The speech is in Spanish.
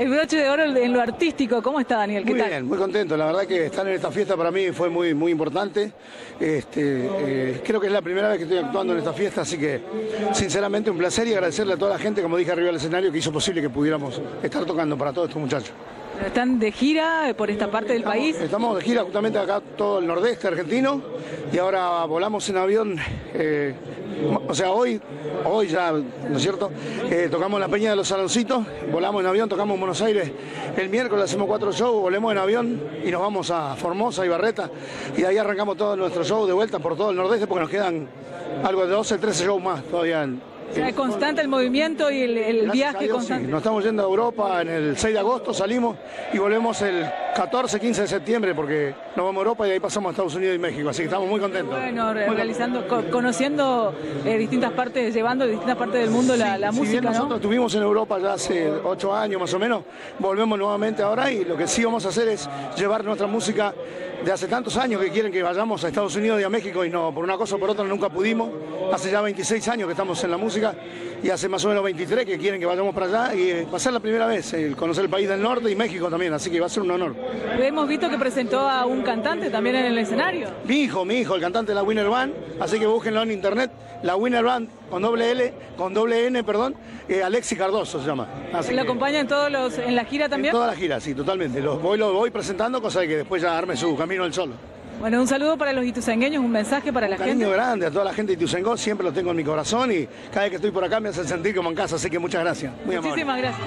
el broche de oro en lo artístico. ¿Cómo está Daniel? ¿Qué muy bien, muy contento. La verdad que estar en esta fiesta para mí fue muy, muy importante. Este, eh, creo que es la primera vez que estoy actuando en esta fiesta, así que sinceramente un placer y agradecerle a toda la gente, como dije arriba del escenario, que hizo posible que pudiéramos estar tocando para todos estos muchachos. ¿Están de gira por esta parte del país? Estamos de gira justamente acá todo el nordeste argentino y ahora volamos en avión, eh, o sea, hoy, hoy ya, ¿no es cierto? Eh, tocamos la Peña de los Saloncitos, volamos en avión, tocamos en Buenos Aires, el miércoles hacemos cuatro shows, volvemos en avión y nos vamos a Formosa y Barreta y ahí arrancamos todo nuestro show de vuelta por todo el nordeste porque nos quedan algo de 12, 13 shows más todavía en, es constante el movimiento y el, viaje constante. Nos estamos yendo a Europa en el 6 de agosto, salimos y volvemos el 14, 15 de septiembre porque nos vamos a Europa y ahí pasamos a Estados Unidos y México, así que estamos muy contentos. Bueno, realizando, conociendo eh, distintas partes, llevando de distintas partes del mundo la, música. Si bien nosotros estuvimos en Europa ya hace 8 años más o menos, volvemos nuevamente ahora y lo que sí vamos a hacer es llevar nuestra música de hace tantos años que quieren que vayamos a Estados Unidos y a México y no, por una cosa o por otra nunca pudimos. Hace ya 26 años que estamos en la música y hace más o menos 23 que quieren que vayamos para allá y va a ser la primera vez el conocer el país del norte y México también, así que va a ser un honor. Hemos visto que presentó a un cantante también en el escenario. Mi hijo, mi hijo, el cantante de la Winner Band, así que búsquenlo en internet, la Winner Band con doble L, con doble N, perdón, eh, Alexi Cardoso se llama. Así ¿Lo acompaña en todos los, en la gira también? En toda la gira, sí, totalmente. Los voy, lo voy presentando, cosa de que después ya arme su camino el solo. Bueno, un saludo para los ituzengueños, un mensaje para la un gente. grande a toda la gente de Ituzaingó, siempre lo tengo en mi corazón y cada vez que estoy por acá me hace sentir como en casa, así que muchas gracias. Muchísimas gracias.